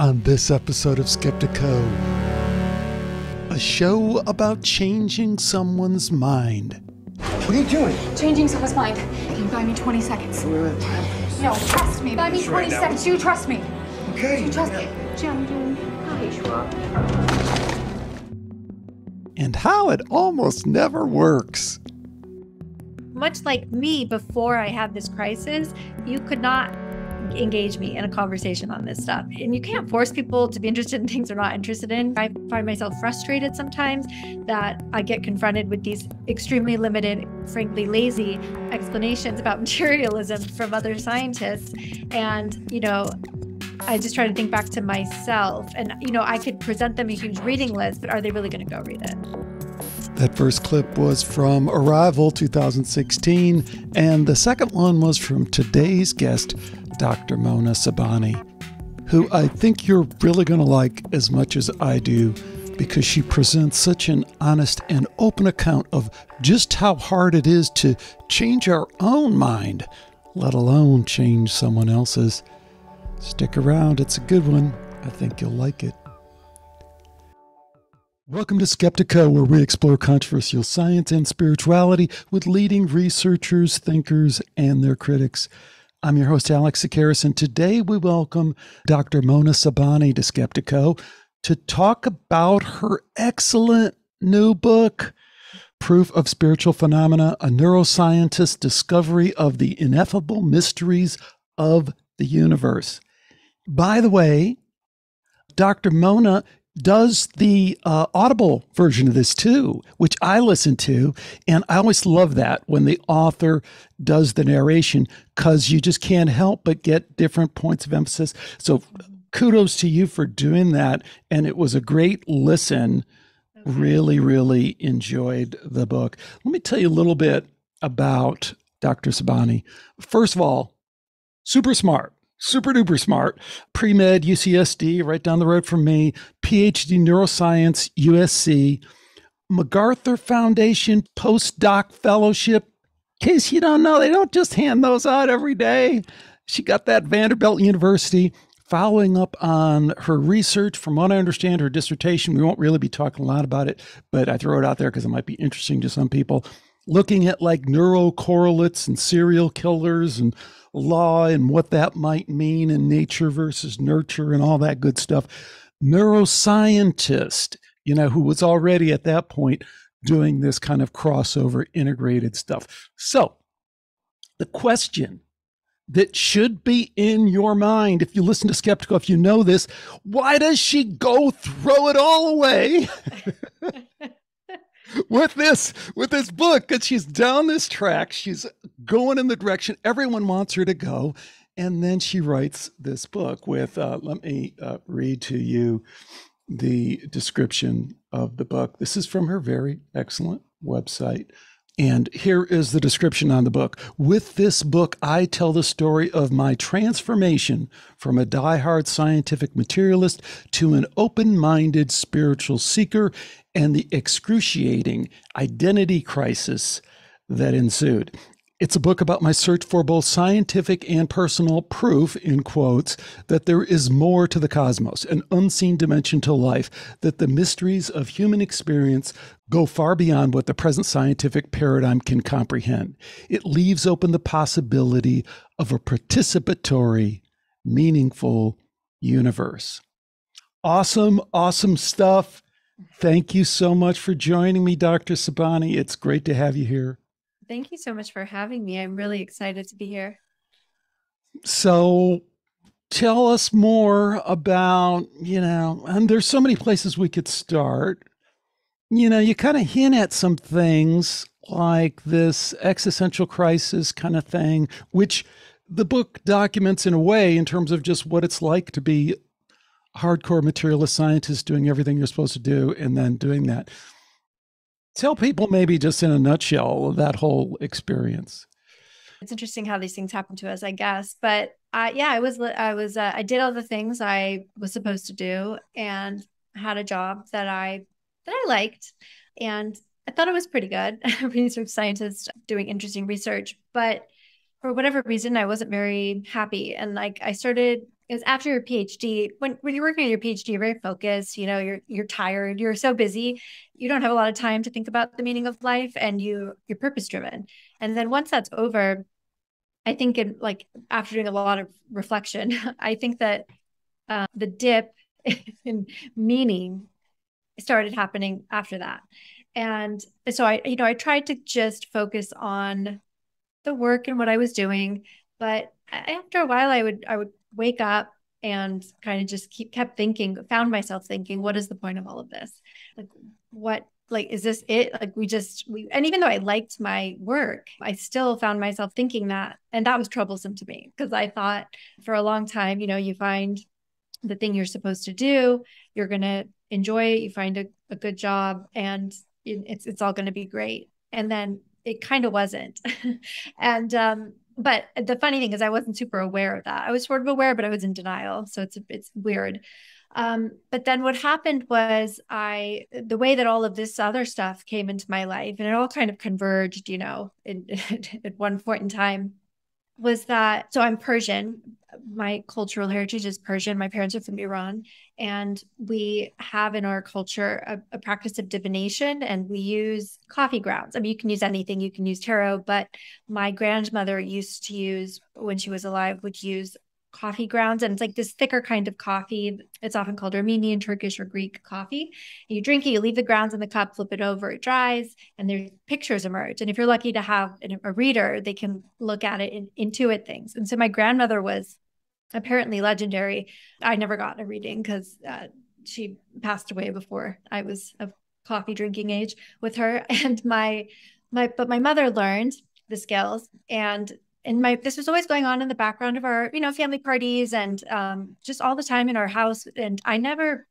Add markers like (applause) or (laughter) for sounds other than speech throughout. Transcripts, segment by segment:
on this episode of Skeptiko, a show about changing someone's mind. What are you doing? Changing someone's mind. Can you buy me 20 seconds? Wait, wait, No, trust me. Buy me 20 right seconds. You trust me? Okay. You trust me? And how it almost never works. much like me before I had this crisis, you could not engage me in a conversation on this stuff. And you can't force people to be interested in things they're not interested in. I find myself frustrated sometimes that I get confronted with these extremely limited, frankly lazy explanations about (laughs) materialism from other scientists. And, you know, I just try to think back to myself. And, you know, I could present them a huge reading list, but are they really going to go read it? That first clip was from Arrival 2016, and the second one was from today's guest, Dr. Mona Sobhani, who I think you're really going to like as much as I do because she presents such an honest and open account of just how hard it is to change our own mind, let alone change someone else's. Stick around, it's a good one. I think you'll like it. Welcome to Skeptiko, where we explore controversial science and spirituality with leading researchers, thinkers, and their critics. I'm your host, Alex Tsakiris, and today we welcome Dr. Mona Sobhani to Skeptiko to talk about her excellent new book, Proof of Spiritual Phenomena A Neuroscientist's Discovery of the Ineffable Mysteries of the Universe. By the way, Dr. Mona does the uh, audible version of this too, which I listen to. And I always love that when the author does the narration because you just can't help but get different points of emphasis. So kudos to you for doing that. And it was a great listen. Really, really enjoyed the book. Let me tell you a little bit about Dr. Sobhani. First of all, super smart super duper smart. Pre med, UCSD, right down the road from me. PhD neuroscience, USC. MacArthur Foundation postdoc fellowship. In case you don't know, they don't just hand those out every day. She got that Vanderbilt University. Following up on her research, from what I understand, her dissertation, we won't really be talking a lot about it, but I throw it out there because it might be interesting to some people. Looking at like neurocorrelates and serial killers and law and what that might mean in nature versus nurture and all that good stuff. Neuroscientist, you know, who was already at that point doing this kind of crossover integrated stuff. So, the question that should be in your mind if you listen to Skeptiko, if you know this, why does she go throw it all away? (laughs) with this with this book because she's down this track she's going in the direction everyone wants her to go. And then she writes this book with uh, let me uh, read to you the description of the book. This is from her very excellent website and here is the description on the book. With this book, I tell the story of my transformation from a diehard scientific materialist to an open minded spiritual seeker and the excruciating identity crisis that ensued. It's a book about my search for both scientific and personal proof, in quotes, that there is more to the cosmos, an unseen dimension to life, that the mysteries of human experience go far beyond what the present scientific paradigm can comprehend. It leaves open the possibility of a participatory, meaningful universe. Awesome, awesome stuff. Thank you so much for joining me, Dr. Sobhani. It's great to have you here. Thank you so much for having me. I'm really excited to be here. So, tell us more about, you know, and there's so many places we could start. You know, you kind of hint at some things like this existential crisis kind of thing, which the book documents in a way in terms of just what it's like to be hardcore materialist scientist doing everything you're supposed to do and then doing that. Tell people maybe just in a nutshell that whole experience. It's interesting how these things happen to us, I guess. But uh, yeah, I was I was uh, I did all the things I was supposed to do and had a job that I that I liked, and I thought it was pretty good. (laughs) Research scientist doing interesting research, but for whatever reason, I wasn't very happy. And like I started is after your PhD, when, when you're working on your PhD, you're very focused, you know, you're you're tired, you're so busy, you don't have a lot of time to think about the meaning of life and you you're purpose driven. And then once that's over, I think in like after doing a lot of reflection, (laughs) I think that uh, the dip (laughs) in meaning started happening after that. And so I, you know, I tried to just focus on the work and what I was doing. But after a while, I would I would wake up and kind of just keep kept thinking, found myself thinking, what is the point of all of this? Like what like is this it? Like we just we and even though i liked my work i still found myself thinking that and that was troublesome to me because i thought for a long time you know you find the thing you're supposed to do you're going to enjoy it you find a, a good job and it's it's all going to be great. And then it kind of wasn't. (laughs) And um but the funny thing is i wasn't super aware of that. I was sort of aware but i was in denial. So it's it's weird. Um, but then what happened was I the way that all of this other stuff came into my life and it all kind of converged, you know, in, (laughs) at one point in time was that so I'm Persian. My cultural heritage is Persian. My parents are from Iran. And we have in our culture a, a, practice of divination and we use coffee grounds. I mean, you can use anything, you can use tarot, but my grandmother used to use, when she was alive, would use coffee grounds and it's like this thicker kind of coffee. It's often called armenian turkish or greek coffee. You drink it you leave the grounds in the cup flip it over it dries and there's pictures emerge. And if you're lucky to have a reader they can look at it and intuit things. And so my grandmother was apparently legendary. I never got a reading because uh, she passed away before i was of coffee drinking age with her. (laughs) And my my but my mother learned the skills and and my this was always going on in the background of our you know family parties and um, just all the time in our house. And i never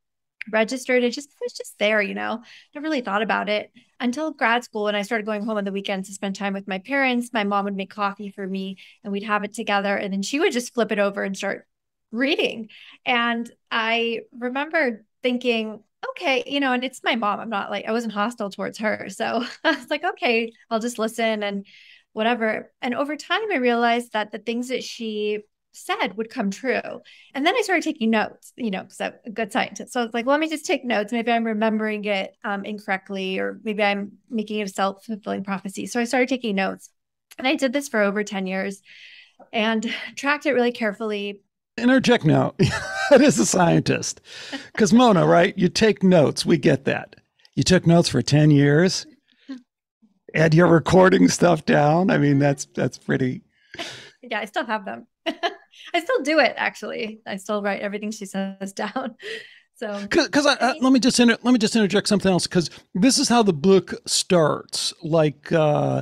registered. It just it was just there you know never really thought about it until grad school and i started going home on the weekends to spend time with my parents. My mom would make coffee for me and we'd have it together and then she would just flip it over and start reading. And i remember thinking okay you know and it's my mom. I'm not like i wasn't hostile towards her. So (laughs) i was like okay i'll just listen. And whatever. And over time, I realized that the things that she said would come true. And then I started taking notes, you know, because I'm a good scientist. So I was like, well, let me just take notes. Maybe I'm remembering it um, incorrectly, or maybe I'm making a self fulfilling prophecy. So I started taking notes. And I did this for over 10 years and (laughs) tracked it really carefully. Interject now. (laughs) that is a scientist. Because Mona, right? You take notes. We get that. You took notes for 10 years and you're recording stuff down. I mean, that's that's pretty. (laughs) Yeah, I still have them. (laughs) I still do it actually. I still write everything she says (laughs) down. So, because let me just inter- let me just interject something else because this is how the book starts. Like, uh,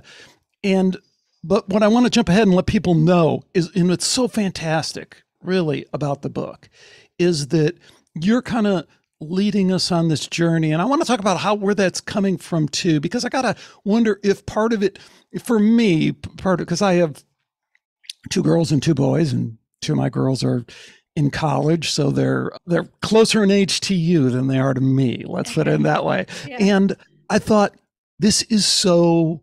and but what I want to jump ahead and let people know is, and it's so fantastic, really, about the book, is that you're kind of leading us on this journey. And I want to talk about how where that's coming from too, because I gotta wonder if part of it, for me, part of because I have two girls and two boys, and two of my girls are in college, so they're they're closer in age to you than they are to me. Let's put it in that way. (laughs) yeah. And I thought this is so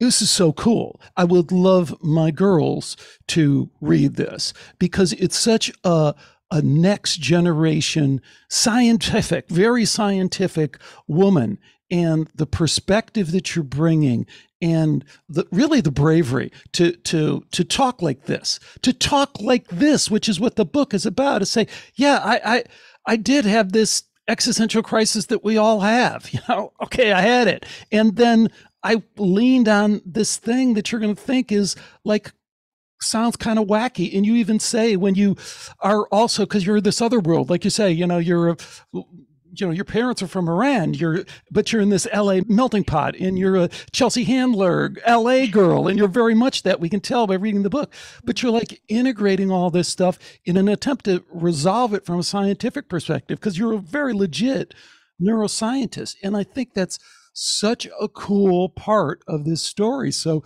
this is so cool. I would love my girls to read this because it's such a a next generation scientific, very scientific woman. And the perspective that you're bringing and the, really the bravery to to to talk like this to talk like this which is what the book is about to say yeah i i i did have this existential crisis that we all have (laughs) you know okay i had it. And then i leaned on this thing that you're going to think is like sounds kind of wacky. And you even say when you are also because you're this other world, like you say, you know, you're a you know your parents are from Iran you're but you're in this LA melting pot and you're a Chelsea Handler LA girl and you're very much that we can tell by reading the book but you're like integrating all this stuff in an attempt to resolve it from a scientific perspective because you're a very legit neuroscientist and I think that's such a cool part of this story so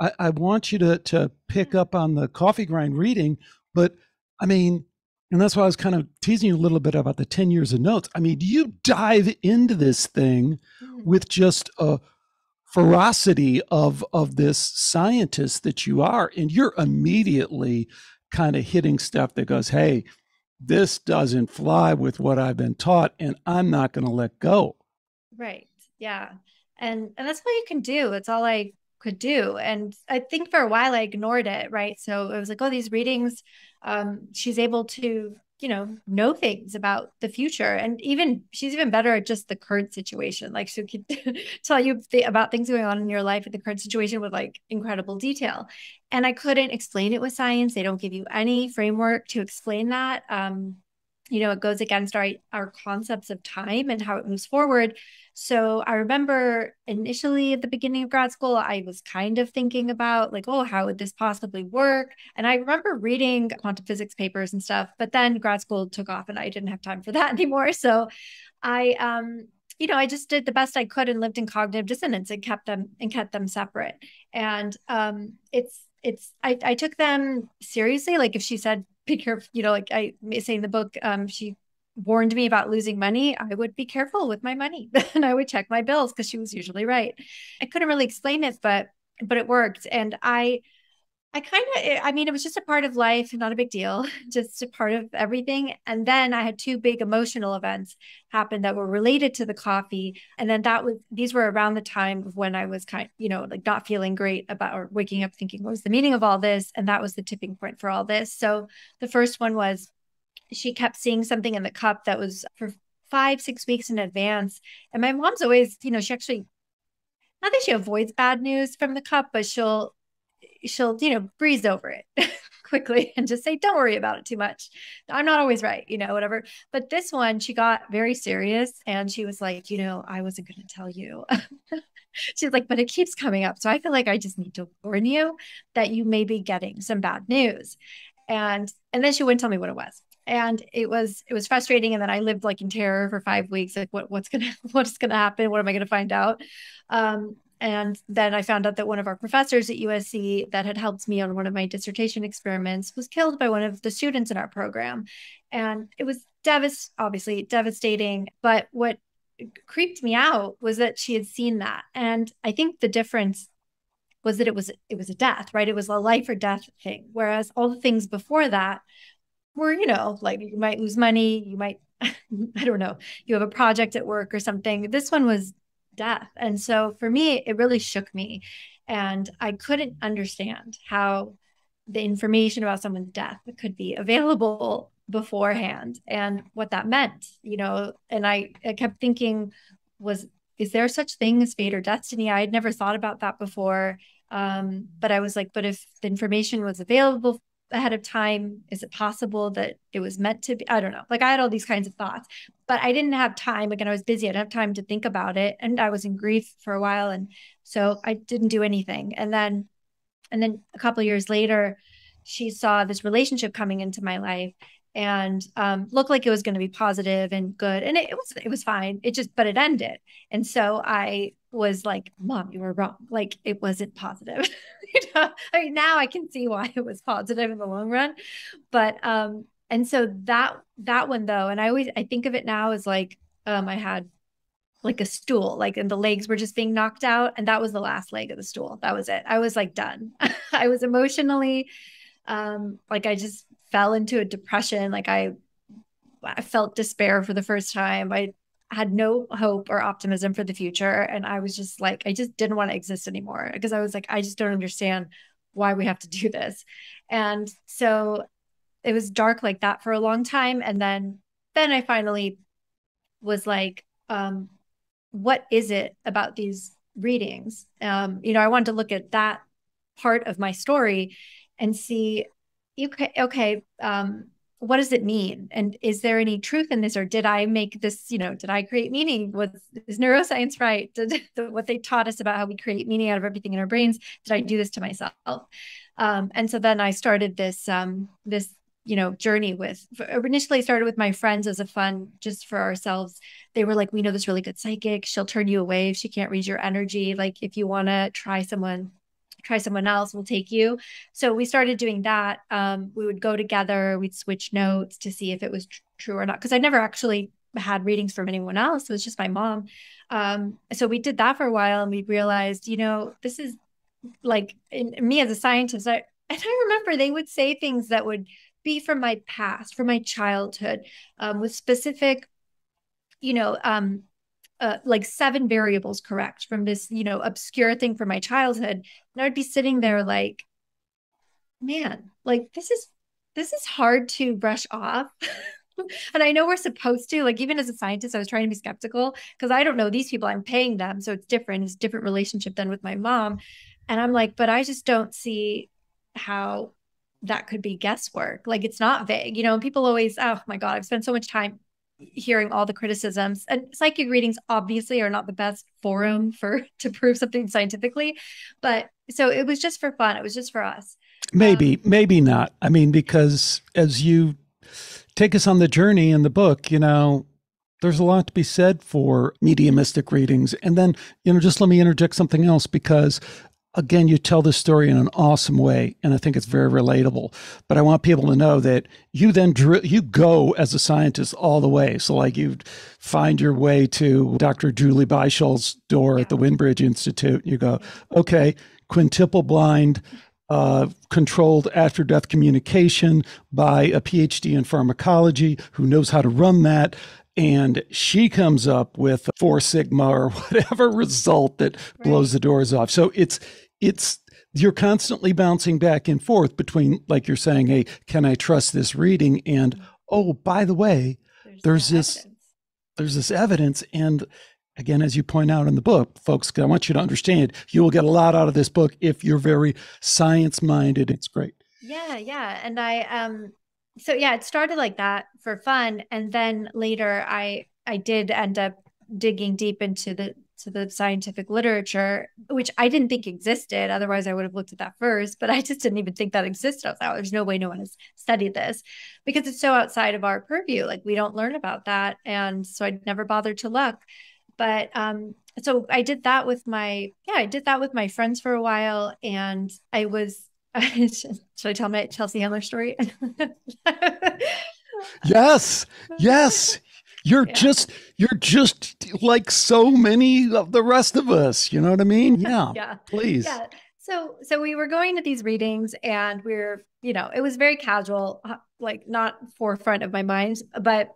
I, I want you to to pick up on the coffee grind reading, but I mean, and that's why I was kind of teasing you a little bit about the 10 years of notes. I mean, do you dive into this thing mm. with just a ferocity of of this scientist that you are, and you're immediately kind of hitting stuff that goes, hey, this doesn't fly with what I've been taught, and I'm not going to let go. Right. Yeah. And and that's what you can do. It's all I could do. And I think for a while I ignored it. Right. So it was like, oh, these readings, um, she's able to you know know things about the future and even she's even better at just the current situation like she could (laughs) tell you th- about things going on in your life at the current situation with like incredible detail and i couldn't explain it with science they don't give you any framework to explain that um, you know it goes against our our concepts of time and how it moves forward so I remember initially at the beginning of grad school, I was kind of thinking about like, oh, how would this possibly work? And I remember reading quantum physics papers and stuff, but then grad school took off and I didn't have time for (laughs) that anymore. So I um you know, I just did the best I could and lived in cognitive dissonance and kept them and kept them separate. And um it's it's I, I took them seriously. Like if she said, be careful, you know, like I say in the book, um, she warned me about losing money, I would be careful with my money (laughs) and I would check my bills because she was usually right. I couldn't really explain it, but but it worked. And I I kind of eh, I mean it was just a part of life, not a big deal, (laughs) just a part of everything. And then I had two big emotional events happen that were related to the coffee. And then that was these were around the time of when I was kind you know, like not feeling great about or waking up thinking what was the meaning of all this and that was the tipping point for all this. So the first one was she kept seeing something in the cup that was for five, six weeks in advance. And my mom's always, you know, she actually, not that she avoids bad news from the cup, but she'll, she'll, you know, breeze over it (laughs) quickly and just say, don't worry about it too much. I'm not always right, you know, whatever. But this one, she got very serious and she was like, you know, I wasn't going to tell you. (laughs) She's like, but it keeps coming up. So I feel like I just need to warn you that you may be getting some bad news. And and then she wouldn't tell me what it was and it was it was frustrating. And then i lived like in terror for five weeks like what what's gonna (laughs) what's gonna happen? What am i gonna find out? Um, and then i found out that one of our professors at usc that had helped me on one of my dissertation experiments was killed by one of the students in our program. And it was devas obviously devastating. But what creeped me out was that she had seen that. And i think the difference was that it was it was a death right? It was a life or death thing. Whereas all the things before that where you know like you might lose money you might (laughs) i don't know you have a project at work or something. This one was death. And so for me it really shook me. And i couldn't understand how the information about someone's death could be available beforehand and what that meant you know? And i, I kept thinking was is there such thing as fate or destiny? I had never thought about that before. Um, but i was like but if the information was available ahead of time? Is it possible that it was meant to be? I don't know. Like I had all these kinds of thoughts, but I didn't have time. Again, I was busy. I didn't have time to think about it. And I was in grief for a while. And so I didn't do anything. And then, and then a couple years later, she saw this relationship coming into my life and um, looked like it was going to be positive and good and it, it, was it was fine it just but it ended and so i was like mom you were wrong. Like it wasn't positive. (laughs) You know? I mean, now i can see why it was positive in the long run but um and so that that one though and i always i think of it now as like um i had like a stool like and the legs were just being knocked out and that was the last leg of the stool. That was it. I was like done. (laughs) I was emotionally um like i just fell into a depression. Like I, I felt despair for the first time. I had no hope or optimism for the future. And I was just like, I just didn't want to exist anymore because I was like, I just don't understand why we have to do this. And so it was dark like that for a long time. And then, then I finally was like, um, what is it about these readings? Um, you know, I wanted to look at that part of my story and see okay, okay, um, what does it mean? And is there any truth in this, or did I make this? You know, did I create meaning? Was is neuroscience right? (laughs) Did what they taught us about how we create meaning out of everything in our brains? Did I do this to myself? Um, and so then I started this um, this you know journey with initially started with my friends as a fun just for ourselves they were like we know this really good psychic she'll turn you away if she can't read your energy like if you want to try someone try someone else we'll take you. So we started doing that. Um, we would go together we'd switch notes to see if it was tr- true or not because i never actually had readings from anyone else it was just my mom. Um, so we did that for a while and we realized you know this is like in, in me as a scientist i (laughs) and i remember they would say things that would be from my past, from my childhood, um, with specific, you know, um, uh, like seven variables correct from this, you know, obscure thing from my childhood. And I would be sitting there like, man, like this is this is hard to brush off. (laughs) and I know we're supposed to, like, even as a scientist, I was trying to be skeptical because I don't know these people, I'm paying them. So it's different. It's different relationship than with my mom. And I'm like, but I just don't see how that could be guesswork. Like it's not vague, you know, people always, oh my God, I've spent so much time hearing all the criticisms and psychic readings obviously are not the best forum for (laughs) to prove something scientifically but so it was just for fun it was just for us. Maybe um, maybe not. I mean because as you take us on the journey in the book you know there's a lot to be said for mediumistic readings. And then you know just let me interject something else because again, you tell this story in an awesome way, and I think it's very relatable. But I want people to know that you then dr- you go as a scientist all the way. So, like, you find your way to Dr. Julie Beischel's door at the Windbridge Institute. and You go, okay, quintuple blind. Uh, controlled after death communication by a PhD in pharmacology who knows how to run that and she comes up with four sigma or (laughs) whatever result that right. blows the doors off so it's it's you're constantly bouncing back and forth between like you're saying hey can i trust this reading and mm-hmm. oh by the way there's, there's this evidence. there's this evidence and again as you point out in the book folks i want you to understand you will get a lot out of this book if you're very science minded it's great yeah yeah and i um so yeah it started like that for fun and then later i i did end up digging deep into the to the scientific literature, which I didn't think existed. Otherwise, I would have looked at that first, but (laughs) I just didn't even think that existed. I was like, there's no way no one has studied this because it's so outside of our purview. Like we don't learn about that. And so I never bothered to look. But um, so I did that with my, yeah, I did that with my friends for a while. And I was, (laughs) should I tell my Chelsea Handler story? (laughs) yes, yes. You're yeah. just you're just like so many of the rest of us. You know what I mean? (laughs) Yeah. yeah. Please. Yeah. So so we were going to these readings and we are you know, it was very casual, uh, like not forefront of my mind, but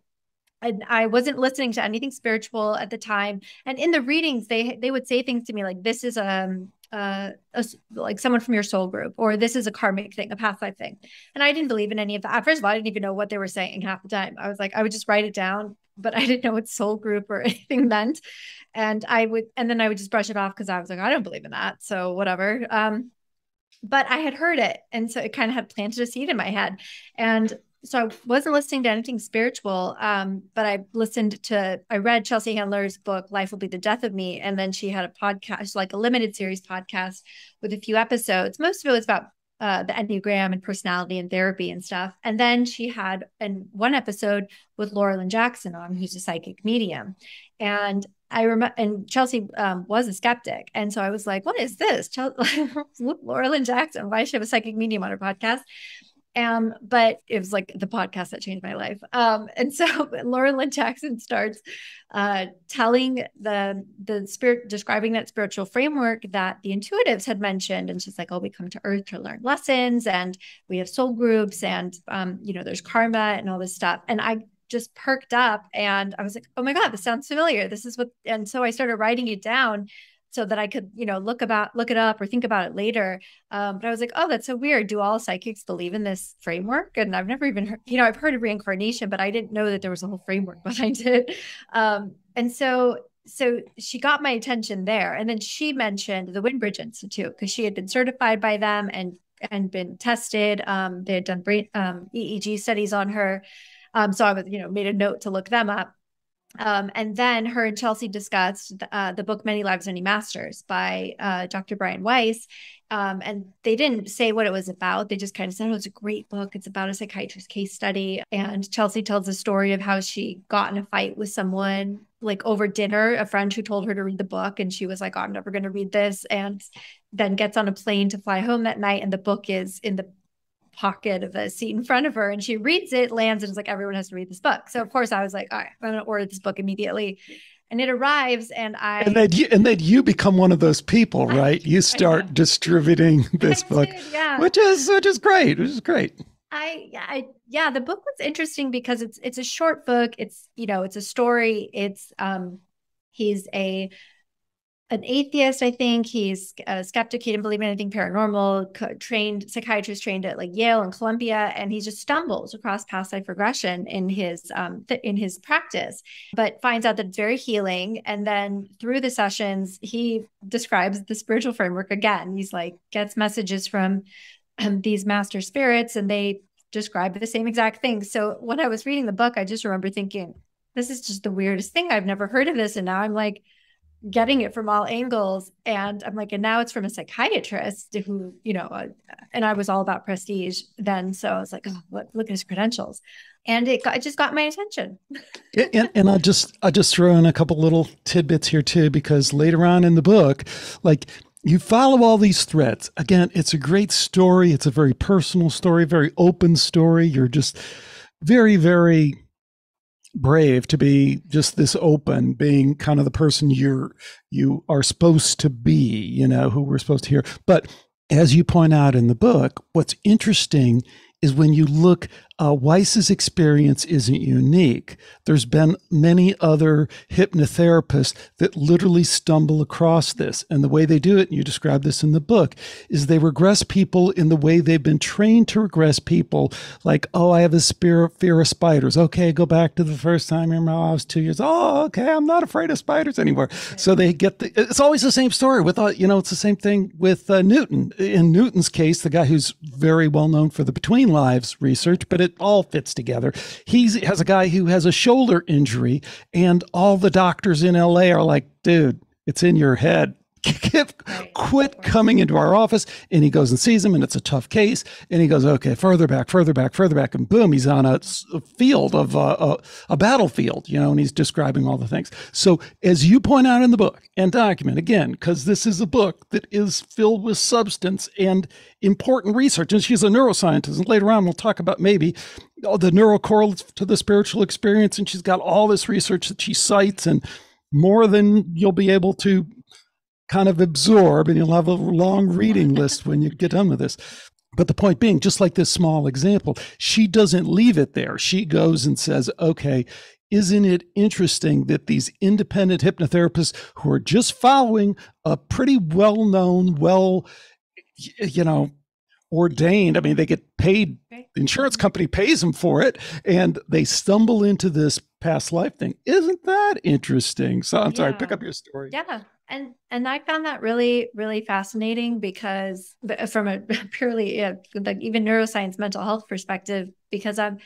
I, I wasn't listening to anything spiritual at the time. And in the readings, they they would say things to me like, "This is um uh, a, like someone from your soul group, or this is a karmic thing, a past life thing. And I didn't believe in any of that. First of all, I didn't even know what they were saying half the time. I was like, I would just write it down, but I (laughs) didn't know what soul group or (laughs) anything meant. And I would, and then I would just brush it off because I was like, I don't believe in that. So whatever. Um, but I had heard it. And so it kind of had planted a seed in my head. And so I wasn't listening to anything spiritual, um, but I listened to, I read Chelsea Handler's book, Life Will Be the Death of Me. And then she had a podcast, like a limited series podcast with a few episodes. Most of it was about uh, the Enneagram and personality and therapy and stuff. And then she had an, one episode with Laura Lynne Jackson on, who's a psychic medium. And I remember, and Chelsea um, was a skeptic. And so I was like, what is this? Chelsea, (laughs) Laura Lynne Jackson, why she have a psychic medium on her podcast? Um, but it was like the podcast that changed my life. Um, and so (laughs) Laura Lynne Jackson starts uh, telling the the spirit, describing that spiritual framework that the intuitives had mentioned, and she's like, "Oh, we come to Earth to learn lessons, and we have soul groups, and um, you know, there's karma and all this stuff." And I just perked up, and I was like, "Oh my god, this sounds familiar. This is what." And so I started writing it down so that I could, you know, look about look it up or think about it later. Um, but I was like, oh, that's so weird. Do all psychics believe in this framework? And I've never even heard, you know, I've heard of reincarnation, but I didn't know that there was a whole framework (laughs) behind it. Um, and so so she got my attention there. And then she mentioned the Windbridge Institute because she had been certified by them and and been tested. Um, they had done brain um, EEG studies on her. Um, so I was, you know, made a note to look them up. Um, and then her and Chelsea discussed uh, the book Many Lives, Many Masters by uh, Dr. Brian Weiss. Um, and they didn't say what it was about. They just kind of said, oh, it's a great book. It's about a psychiatrist case study. And Chelsea tells a story of how she got in a fight with someone like over dinner, a friend who told her to read the book. And she was like, oh, I'm never going to read this. And then gets on a plane to fly home that night. And the book is in the pocket of a seat in front of her and she reads it, lands, and it's like, everyone has to read this book. So of course I was like, all right, I'm gonna order this book immediately. And it arrives and I And then you and then you become one of those people, right? You start distributing (laughs) this book. Yeah. Which is which is great. Which is great. I, I, yeah, the book was interesting because it's it's a short book. It's you know, it's a story. It's um, he's a an atheist, I think. He's a skeptic. He didn't believe in anything paranormal, trained psychiatrist trained at like Yale and Columbia. And he just stumbles across past life regression in his um, th- in his practice, but finds out that it's very healing. And then through the sessions, he describes the spiritual framework again. He's like, gets messages from um, these master spirits and they describe the same exact thing. So when I was reading the book, I just remember thinking, this is just the weirdest thing. I've never heard of this. And now I'm like, getting it from all angles. And i'm like and now it's from a psychiatrist who you know uh, and i was all about prestige then. So i was like oh look, look at his credentials. And it, got, it just got my attention. And, and i just i just throw in a couple little tidbits here too because later on in the book like you follow all these threads. Again it's a great story. It's a very personal story very open story. You're just very very brave to be just this open being kind of the person you're you are supposed to be you know who we're supposed to hear. But as you point out in the book what's interesting is when you look, uh, Weiss's experience isn't unique. There's been many other hypnotherapists that literally stumble across this. And the way they do it, and you describe this in the book, is they regress people in the way they've been trained to regress people. Like, oh, I have a fear, fear of spiders. Okay, go back to the first time I was two years. Oh, okay, I'm not afraid of spiders anymore. So they get the, it's always the same story with, uh, you know, it's the same thing with uh, Newton. In Newton's case, the guy who's very well known for the between lives research, but it all fits together. He has a guy who has a shoulder injury, and all the doctors in LA are like, dude, it's in your head. Quit coming into our office. And he goes and sees him, and it's a tough case. And he goes, okay, further back, further back, further back. And boom, he's on a, field of uh, a, a, battlefield, you know, and he's describing all the things. So, as you point out in the book and document again, because this is a book that is filled with substance and important research. And she's a neuroscientist. And later on, we'll talk about maybe the neural correlates to the spiritual experience. And she's got all this research that she cites and more than you'll be able to kind of absorb, and you'll have a long reading list when you get done with this. (laughs) But the point being, just like this small example, she doesn't leave it there. She goes and says, okay, isn't it interesting that these independent hypnotherapists who are just following a pretty well known, well, you know, ordained, I mean, they get paid, the insurance company pays them for it, and they stumble into this past life thing. Isn't that interesting? So I'm yeah. sorry, pick up your story. Yeah and and i found that really really fascinating because from a (laughs) purely yeah, like even neuroscience mental health perspective because i'm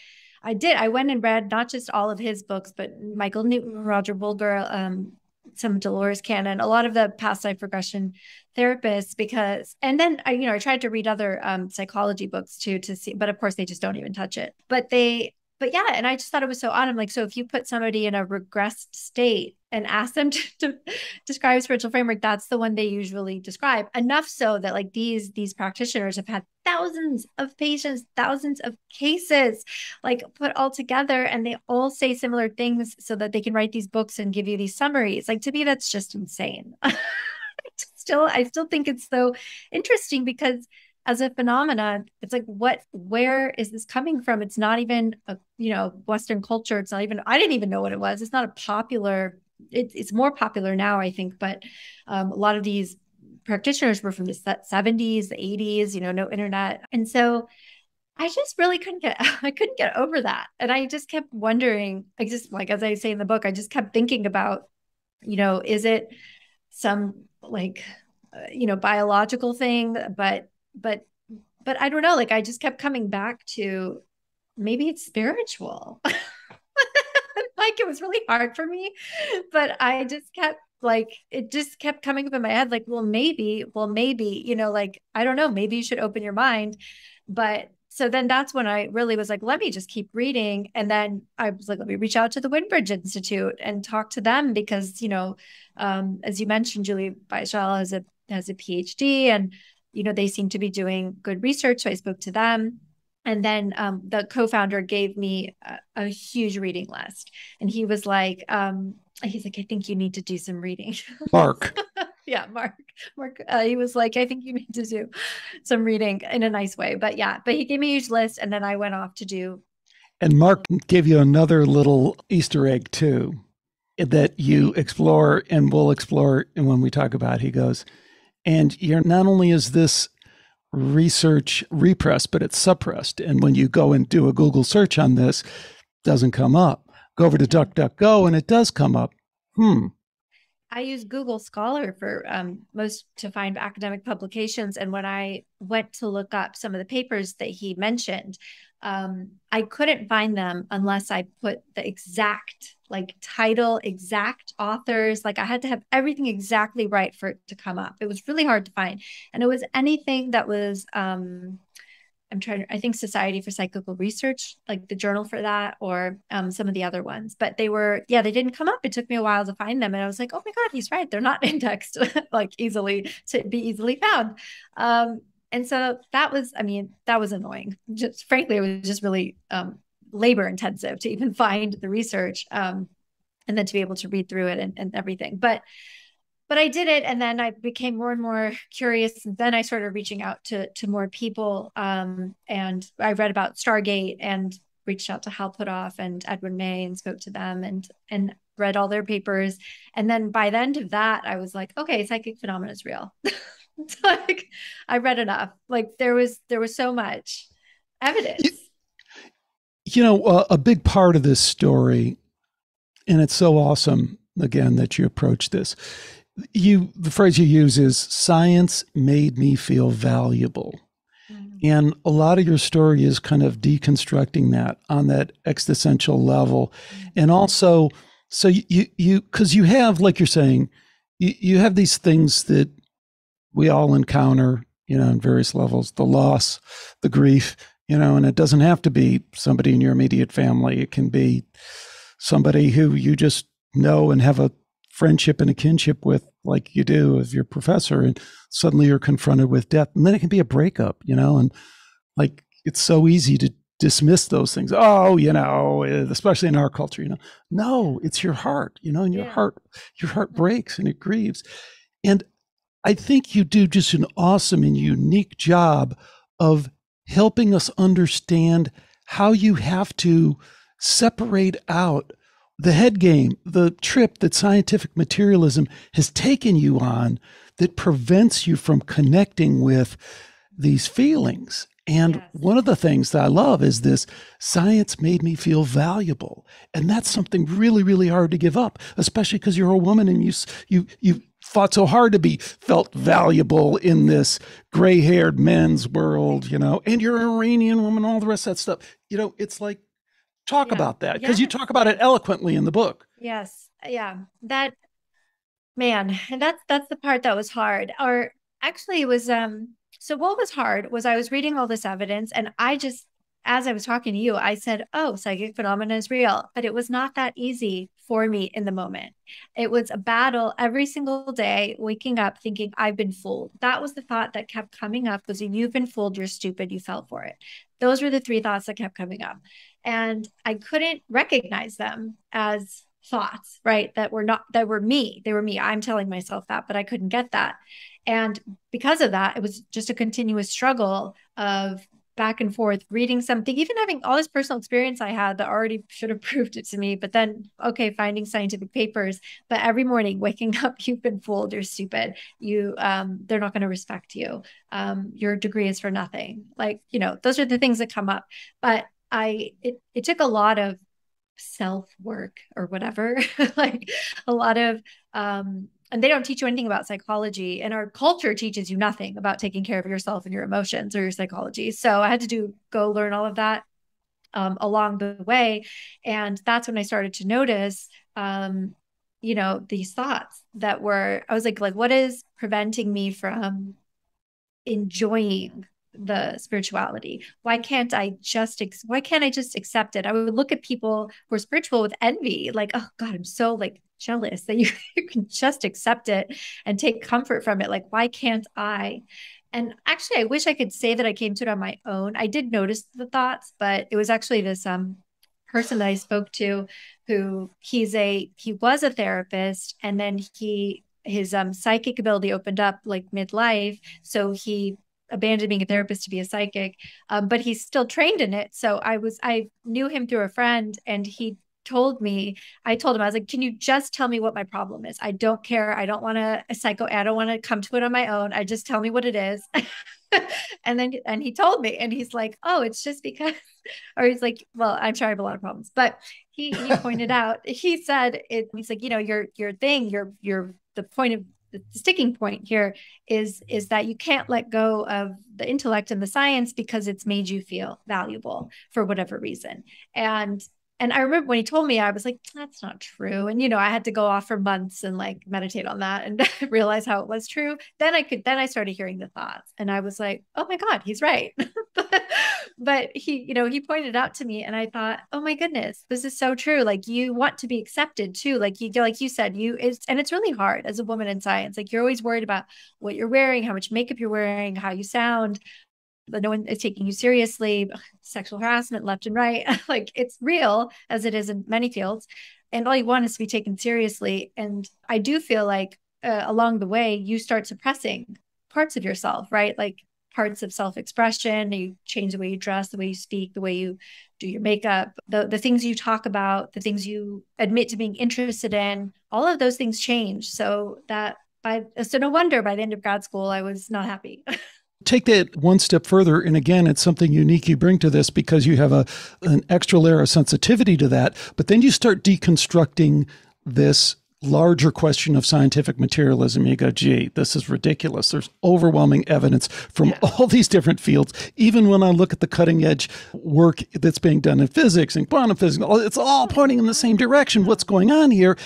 i did i went and read not just all of his books but michael newton roger woolger um, some dolores cannon a lot of the past life regression therapists because and then i you know i tried to read other um, psychology books too to see but of course they just don't even touch it. But they but yeah, and I just thought it was so odd. I'm like, so if you put somebody in a regressed state and ask them (laughs) to, to, describe spiritual framework, that's the one they usually describe. Enough so that like these these practitioners have had thousands of patients, thousands of cases, like put all together, and they all say similar things so that they can write these books and give you these summaries. Like to me, that's just insane. (laughs) still, I still think it's so interesting because as a phenomenon it's like what where is this coming from? It's not even a you know western culture. It's not even i didn't even know what it was. It's not a popular it, it's more popular now i think but um, a lot of these practitioners were from the 70s the 80s you know no internet. And so i just really couldn't get (laughs) i couldn't get over that. And i just kept wondering i just like as i say in the book i just kept thinking about you know is it some like uh, you know biological thing but but but I don't know. Like I just kept coming back to maybe it's spiritual. (laughs) like it was really hard for me, but I just kept like it just kept coming up in my head like well maybe well maybe you know like i don't know maybe you should open your mind but so then that's when i really was like let me just keep reading and then i was like let me reach out to the windbridge institute and talk to them because you know um, as you mentioned julie Beischel has a has a phd and you know, they seem to be doing good research. So I spoke to them. And then um, the co-founder gave me a, a, huge reading list, and he was like, um, "He's like, I think you need to do some reading." (laughs) Mark. yeah, Mark. Mark, uh, he was like, I think you need to do some reading in a nice way. But yeah, but he gave me a huge list, and then I went off to do. And Mark gave you another little Easter egg too, that you explore and will explore. And when we talk about, he goes, and you're not only is this research repressed, but it's suppressed. And when you go and do a Google search on this, doesn't come up. Go over to DuckDuckGo and it does come up. Hmm. I use Google Scholar for um, most to find academic publications. And when I went to look up some of the papers that he mentioned, um, I couldn't find them unless I put the exact like title, exact authors. Like I had to have everything exactly right for it to come up. It was really hard to find. And it was anything that was um, I'm trying to, I think Society for Psychical Research, like the journal for that, or um, some of the other ones. But they were, yeah, they didn't come up. It took me a while to find them. And I was like, oh my God, he's right. They're not (laughs) indexed (laughs) like easily to be easily found. Um, and so that was, I mean, that was annoying. Just frankly, it was just really um, labor intensive to even (laughs) find the research um, and then to be able to read through it and, and everything. But but I did it, and then I became more and more curious. And then I started reaching out to to more people, um, and I read about Stargate and reached out to Hal Puthoff and Edwin May and spoke to them and and read all their papers. And then by the end of that, I was like, okay, psychic phenomena is real. (laughs) like I read enough. Like there was there was so much evidence. You, you know, uh, a big part of this story, and it's so awesome again that you approach this you the phrase you use is science made me feel valuable mm-hmm. and a lot of your story is kind of deconstructing that on that existential level mm-hmm. and also so you you because you have like you're saying you, you have these things that we all encounter you know on various levels the loss the grief you know and it doesn't have to be somebody in your immediate family it can be somebody who you just know and have a friendship and a kinship with like you do with your professor and suddenly you're confronted with death and then it can be a breakup you know and like it's so easy to dismiss those things. Oh you know eh, especially in our culture you know. No it's your heart you know and your yeah. heart your heart breaks and it grieves. And i think you do just an awesome and unique job of helping us understand how you have to separate out the head game, the trip that scientific materialism has taken you on that prevents you from connecting with these feelings. And yes. one of the things that I love is this science made me feel valuable. And that's something really, really hard to give up, especially because you're a woman and you, you, you fought so hard to be felt valuable in this gray haired men's world, you know, and you're an Iranian woman, all the rest of that stuff. You know, it's like Talk yeah. about that because yeah. you talk about it eloquently in the book. Yes. Yeah. That man, and that's that's the part that was hard. Or actually it was um so what was hard was I was reading all this evidence and I just as I was talking to you, I said, Oh, psychic phenomena is real. But it was not that easy for me in the moment. It was a battle every single day, waking up thinking, I've been fooled. That was the thought that kept coming up was you've been fooled, you're stupid, you fell for it. Those were the three thoughts that kept coming up and I couldn't recognize them as thoughts, right? That were not, that were me. They were me. I'm telling myself that, but I couldn't get that. And because of that, it was just a continuous struggle of back and forth reading something, even having all this personal experience I had that already should have (laughs) proved it to me. But then, okay, finding scientific papers. But every morning waking (laughs) up, you've been fooled. You're stupid. You, um, they're not going to respect you. Um, your degree is for nothing. Like, you know, those are the things that come up. But I it it took a lot of self work or whatever, (laughs) like a lot of um and they don't teach you anything about psychology and our culture teaches you nothing about taking care of yourself and your emotions or your psychology. So i had to do go learn all of that um, along the way. And that's when i started to notice um, you know these thoughts that were i was like like what is preventing me from enjoying the spirituality. Why can't i just ex- why can't i just accept it? I would look at people who are spiritual with envy like oh god i'm so like jealous that you, (laughs) you can just accept it and take comfort from it. Like why can't i? And actually i wish i could say that i came to it on my own. I did notice the thoughts but it was actually this um person that i spoke to who he's a he was a therapist and then he his um, psychic ability opened up like midlife. So he abandoned being a therapist to be a psychic, um, but he's still trained in it. So I was, I knew him through a friend and he told me, I told him, I was like, can you just tell me what my problem is? I don't care. I don't want to psycho, I don't want to come to it on my own. I just tell me what it is. (laughs) and then, and he told me, and he's like, oh, it's just because, (laughs) or he's like, well, I'm sure I have a lot of problems, but he, he pointed (laughs) out, he said, it, he's like, you know, your, your thing, your, your, the point of the sticking point here is is that you can't let go of the intellect and the science because it's made you feel valuable for whatever reason. And and I remember when he told me, I was like, that's not true. And, you know, I had to go off for months and like meditate on that and (laughs) realize how it was true. Then I could, then I started hearing the thoughts and I was like, oh my God, he's right. (laughs) but he, you know, he pointed out to me and I thought, oh my goodness, this is so true. Like you want to be accepted too. Like you, like you said, you, it's, and it's really hard as a woman in science. Like you're always worried about what you're wearing, how much makeup you're wearing, how you sound, no one is taking you seriously, sexual harassment left and right. (laughs) like it's real as it is in many fields. And all you want is to be taken seriously. And I do feel like uh, along the way, you start suppressing parts of yourself, right? Like parts of self-expression you change the way you dress the way you speak the way you do your makeup the, the things you talk about the things you admit to being interested in all of those things change so that by so no wonder by the end of grad school i was not happy (laughs) take that one step further and again it's something unique you bring to this because you have a an extra layer of sensitivity to that but then you start deconstructing this larger question of scientific materialism. You go gee this is ridiculous. There's overwhelming evidence from yeah. all these different fields. Even when i look at the cutting edge work that's being done in physics and quantum physics it's all pointing in the same direction. What's going on here?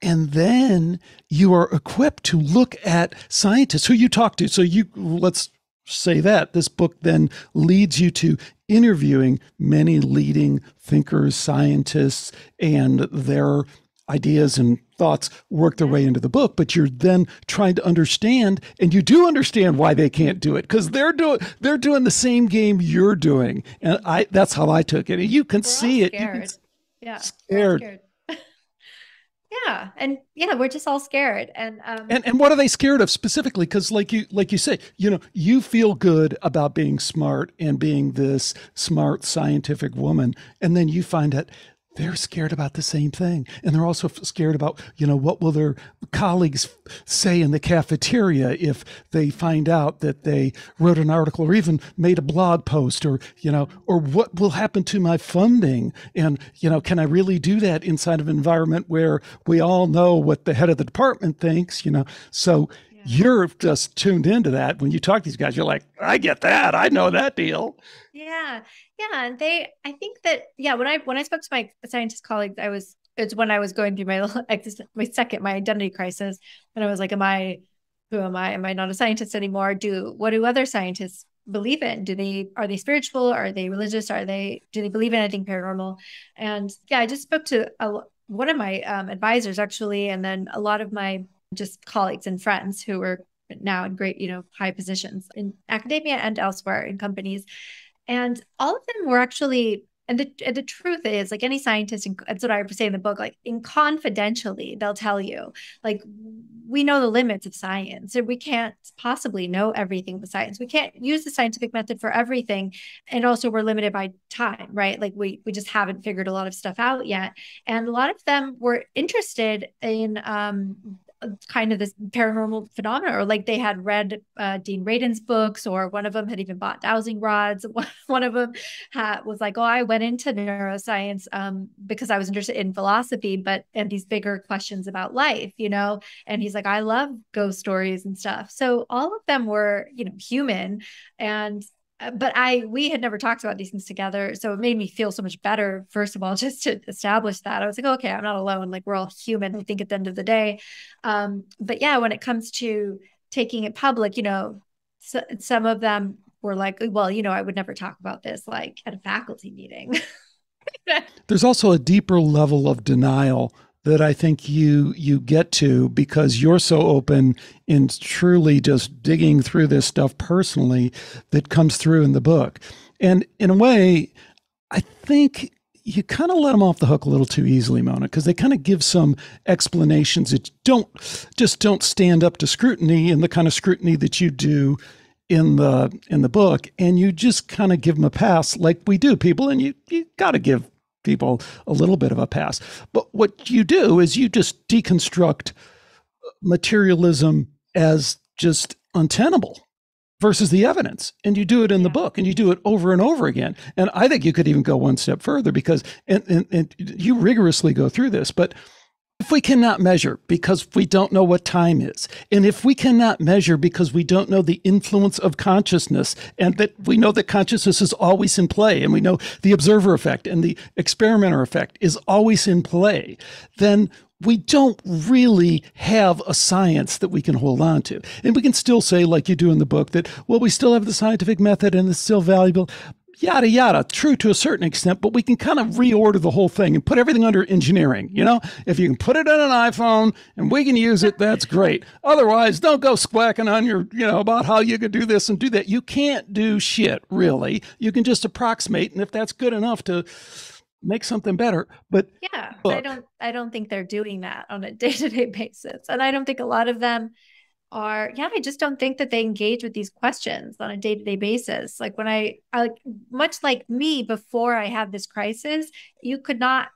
And then you are equipped to look at scientists who you talk to. So you let's say that. This book then leads you to interviewing many leading thinkers, scientists, and their ideas and thoughts work their way into the book but you're then trying to understand and you do understand why they can't do it because they're doing they're doing the same game you're doing and i that's how i took it and you can We're see it can, yeah scared. scared yeah and yeah we're just all scared and um and, and what are they scared of specifically? Because like you like you say you know you feel good about being smart and being this smart scientific woman and then you find that they're scared about the same thing. And they're also scared about you know what will their colleagues say in the cafeteria if they find out that they wrote an article or even made a blog post or you know or what will happen to my funding? And you know can i really do that inside of an environment where we all know what the head of the department thinks you know? So you're just tuned into that when you talk to these guys. You're like i get that. I know that deal. Yeah. Yeah and they i think that yeah when i when i spoke to my scientist colleagues i was it's when i was going through my (laughs) my second my identity crisis and i was like am i who am i? Am i not a scientist anymore? Do what do other scientists believe in? Do they are they spiritual? Are they religious? Are they do they believe in anything paranormal? And yeah i just spoke to a, one of my um, advisors actually and then a lot of my just colleagues and friends who were now in great, you know, high positions in academia and elsewhere in companies. And all of them were actually, and the, and the truth is, like any scientist, and that's what I say in the book, like in confidentially, they'll tell you, like, we know the limits of science we can't possibly know everything with science. We can't use the scientific method for everything. And also we're limited by time, right? Like we we just haven't figured a lot of stuff out yet. And a lot of them were interested in um, kind of this paranormal phenomena or like they had read uh, dean radin's books or one of them had even bought dowsing rods. (laughs) One of them had, was like oh i went into neuroscience um, because i was interested in philosophy but and these bigger questions about life you know? And he's like i love ghost stories and stuff. So all of them were you know human and but I we had never talked about these things together, so it made me feel so much better. First of all, (laughs) just to establish that I was like, okay, I'm not alone. Like we're all human. I think at the end of the day, um, but yeah, when it comes to taking it public, you know, so, some of them were like, well, you know, I would never talk about this like at a faculty meeting. (laughs) There's also a deeper level of denial that I think you you get to because you're so open in truly just digging through this stuff personally that comes through in the book. And in a way, I think you kind of let them off the hook a little too easily, Mona, because they kind of give some explanations that don't just don't stand up to scrutiny and the kind of scrutiny that you do in the in the book, and you just kind of give them a pass, like we do, people, and you you got to give people a little bit of a pass. But what you do is you just deconstruct materialism as just untenable versus the evidence. And you do it in the book and you do it over and over again. And I think you could even go one step further because, and, and, and you rigorously go through this, but if we cannot measure because we don't know what time is, and if we cannot measure because we don't know the influence of consciousness, and that we know that consciousness is always in play, and we know the observer effect and the experimenter effect is always in play, then we don't really have a science that we can hold on to. And we can still say, like you do in the book, that, well, we still have the scientific method and it's still valuable, yada, yada. True to a certain extent, but we can kind of reorder the whole thing and put everything under engineering. You know, if you can put it in an iPhone and we can use it, that's great. Otherwise, don't go squawking on your, you know, about how you could do this and do that. You can't do shit, really. You can just approximate. And if that's good enough to, make something better but yeah look. i don't i don't think they're doing that on a (laughs) day-to-day basis and i don't think a lot of them are yeah i just don't think that they engage with these questions on a day-to-day basis like when i, I like much like me before i had this crisis you could not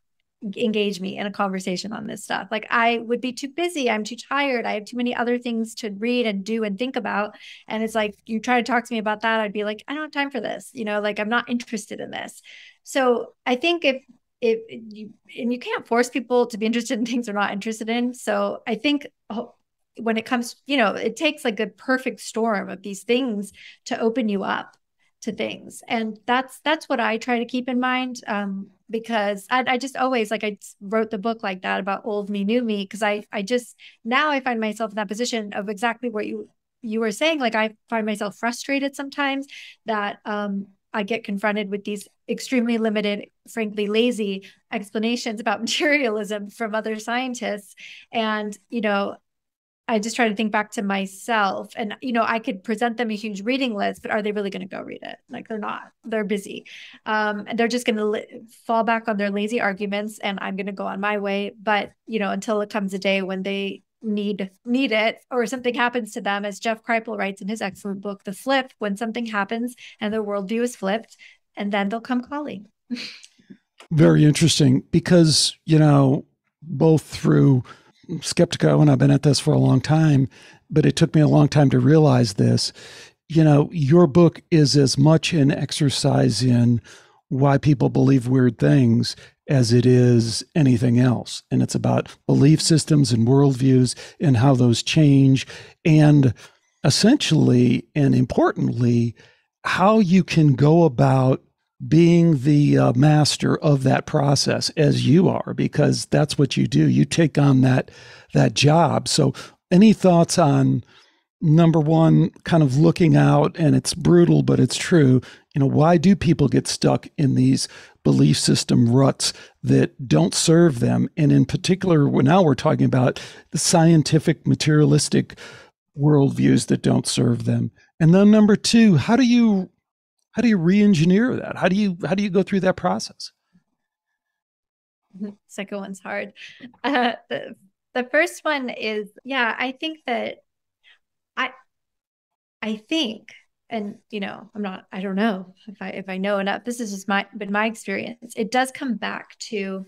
engage me in a conversation on this stuff. Like I would be too busy. I'm too tired. I have too many other things to read and do and think about. And it's like you try to talk to me about that, I'd be like, I don't have time for this. You know, like I'm not interested in this. So I think if if you and you can't force people to be interested in things they're not interested in. So I think oh, when it comes, you know, it takes like a perfect storm of these things to open you up to things, and that's that's what I try to keep in mind. Um, because I, I just always like I wrote the book like that about old me, new me, because I I just now I find myself in that position of exactly what you you were saying. Like I find myself frustrated sometimes that um I get confronted with these extremely limited, frankly, lazy explanations about (laughs) materialism from other scientists. And, you know, I just try to think back to myself and, you know, I could present them a huge reading list, but are they really going to go read it? Like they're not, they're busy. Um, and they're just going to li- fall back on their lazy arguments and I'm going to go on my way. But, you know, until it comes a day when they need need it or something happens to them as jeff kripal writes in his excellent book the flip when something happens and their worldview is flipped and then they'll come calling very interesting because you know both through Skeptiko oh, and i've been at this for a long time but it took me a long time to realize this you know your book is as much an exercise in why people believe weird things as it is anything else. And it's about belief systems and worldviews and how those change. And essentially and importantly, how you can go about being the uh, master of that process as you are because that's what you do. You take on that that job. So any thoughts on number one kind of looking out and it's brutal but it's true you know why do people get stuck in these belief system ruts that don't serve them? And in particular now we're talking about the scientific materialistic worldviews that don't serve them. And then number two how do you how do you re-engineer that how do you how do you go through that process (laughs) second one's hard uh, the, the first one is yeah i think that I I think, and you know, I'm not, I don't know if I if I know enough. This is just my been my experience. It does come back to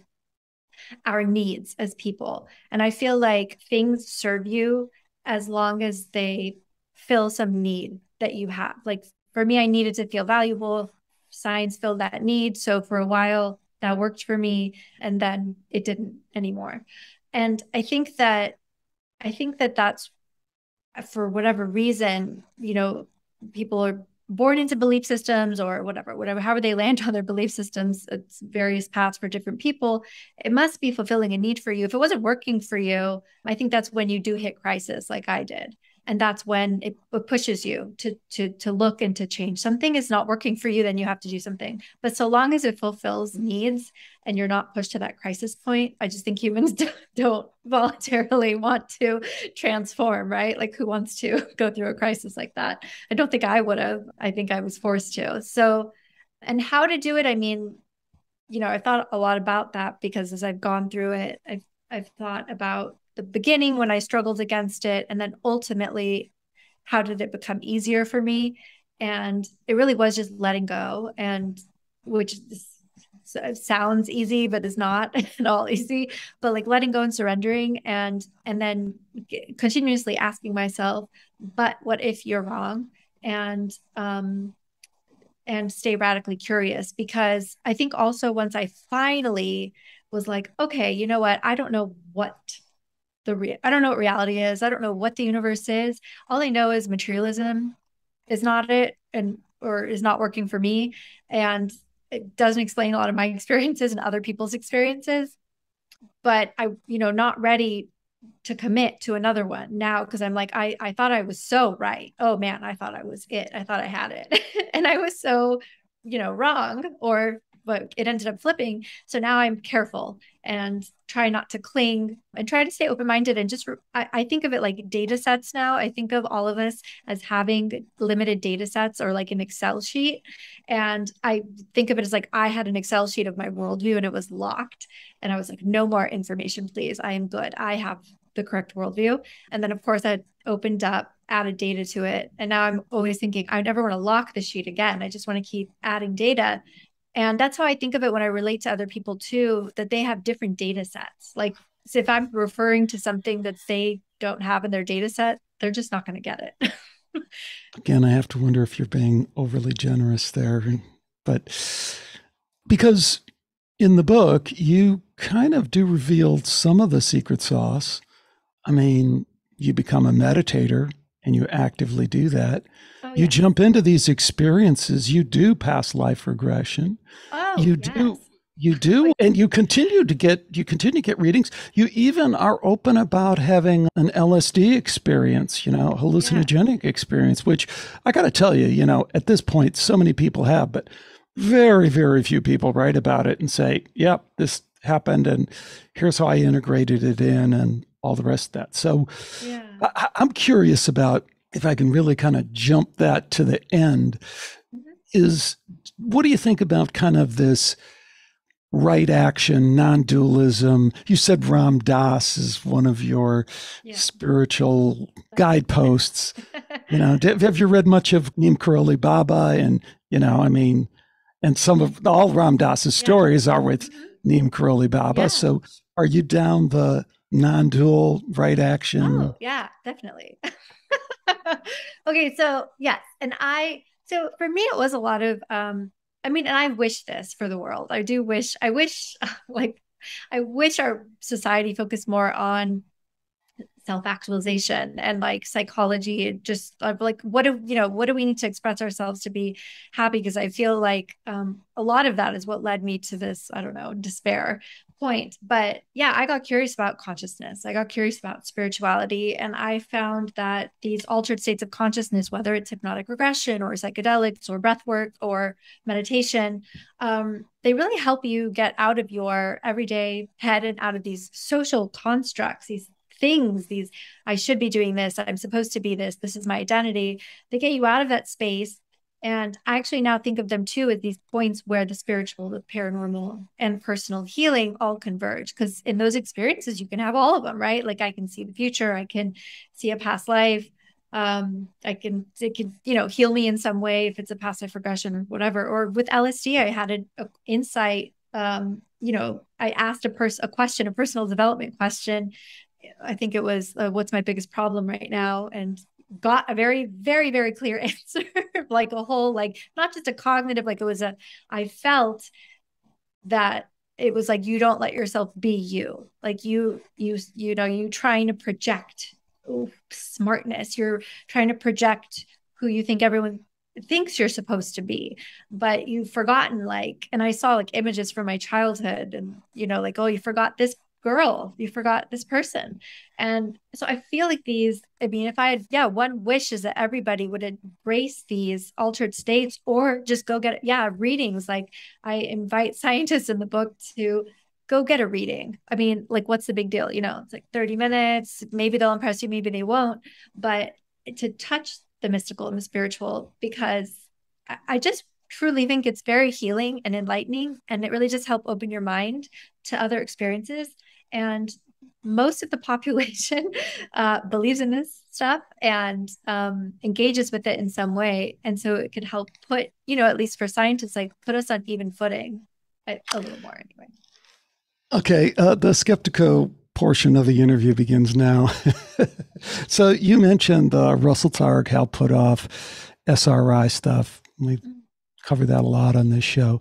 our needs as people. And I feel like things serve you as long as they fill some need that you have. Like for me, I needed to feel valuable. Science filled that need. So for a while, that worked for me. And then it didn't anymore. And I think that I think that that's for whatever reason, you know, people are born into belief systems or whatever, whatever, however they land on their belief systems, it's various paths for different people. It must be fulfilling a need for you. If it wasn't working for you, I think that's when you do hit crisis like I did and that's when it, it, pushes you to to to look and to change. Something is not working for you then you have to do something. But so long as it fulfills needs and you're not pushed to that crisis point i just think humans (laughs) don't voluntarily want to transform right? Like who wants to (laughs) go through a crisis like that? I don't think i would have. I think i was forced to. So and how to do it? I mean you know, I thought a lot about that because as I've gone through it, I've I've thought about the beginning when I struggled against it, and then ultimately, how did it become easier for me? And it really was just letting go, and which sounds easy, but is not (laughs) at all easy. But like letting go and surrendering, and and then continuously asking myself, but what if you're wrong? And um, and stay radically curious because I think also once I finally was like, okay, you know what? I don't know what the re- I don't know what reality is. I don't know what the universe is. All I know is materialism is not it and or is not working for me and it doesn't explain a lot of my (laughs) experiences and other people's experiences. But I, you know, not ready to commit to another one now because I'm like, I, I thought I was so right. Oh man, I thought I was it. I thought I had it. (laughs) and I was so, you know, wrong or but it ended up flipping. So now I'm careful and try not to cling and try to stay open minded. And just, I, I, think of it like data sets now. I think of all of us as having limited data sets or like an Excel sheet. And I think of it as like I had an Excel sheet of my worldview and it was locked. And I was like, no more information, please. I am good. I have the correct worldview. And then, of course, I opened up, added data to it. And now I'm always thinking, I never want to lock the sheet again. I just want to keep adding data and that's how I think of it when I relate to other people too, that they have different data sets. Like so if I'm referring to something that they don't have in their data set, they're just not going to get it. (laughs) Again, I have to wonder if you're being overly generous there. But because in the book, you kind of do reveal some of the secret sauce. I mean, you become a meditator and you actively do that. Oh, you jump into these experiences. You do past life regression. Oh, you yes. do. You do, and you continue to get you continue to get readings. You even are open about having an LSD experience, you know, hallucinogenic yeah. experience. Which I got to tell you, you know, at this point, so many people have, but very, very few people write about it and say, "Yep, this happened, and here's how I integrated it in," and all the rest of that. So, yeah. I, I'm curious about if I can really kind of jump that to the end, mm-hmm. is what do you think about kind of this right action, non dualism? You said Ram Dass is one of your yeah. spiritual (laughs) guideposts. you know, (laughs) have you read much of Neem Karoli Baba? And, you know, I mean, and some of all Ram Dass's stories yeah. are with mm-hmm. Neem Karoli Baba. Yeah. So are you down the non dual right action? Oh, yeah, definitely. (laughs) okay, so yes, and I so for me it was a lot of um I mean, and I wish this for the world. I do wish I wish (laughs) like I wish our society focused more on self-actualization and like psychology just like what do you know what do we need to express ourselves to be happy because i feel like um, a lot of that is what led me to this i don't know despair point. But yeah, I got curious about consciousness. I got curious about spirituality. And I found that these altered states of consciousness, whether it's hypnotic regression or psychedelics or breath work or meditation, um, they really help you get out of your everyday head and out of these social constructs, these things, these I should be doing this, I'm supposed to be this, this is my identity. They get you out of that space and I actually now think of them too as these points where the spiritual, the paranormal, and personal healing all converge. Because in those experiences, you can have all of them, right? Like I can see the future, I can see a past life. Um, I can, it can, you know, heal me in some way if it's a past life regression or whatever. Or with LSD, I had an insight. Um, you know, I asked a person a question, a personal development question. I think it was, uh, "What's my biggest problem right now?" And got a very very very clear (laughs) answer like a whole like not just a cognitive like it was a i felt that it was like you don't let yourself be you. Like you you you know you trying to project smartness. You're trying to project who you think everyone thinks you're supposed to be. But you've forgotten like and i saw like images from my childhood and you know like oh you forgot this girl you forgot this person. And so i feel like these i mean if i had yeah one wish is that everybody would embrace these altered states or just go get yeah readings. Like i invite (laughs) scientists in the book to go get a reading. I mean like what's the big deal? You know it's like 30 minutes. Maybe they'll impress you maybe they won't. But to touch the mystical and the spiritual because I just truly think it's very healing and enlightening. And it really just help open your mind to other experiences. And most of the population (laughs) uh, believes in this stuff and um, engages with it in some way. And so it could help put, you know, at least for scientists, like put us on even footing a, a little more anyway. Okay. Uh, the Skeptiko portion of the interview begins now. (laughs) so you mentioned uh, Russell Targ, Hal Puthoff SRI stuff. We mm-hmm. covered that a lot on this show.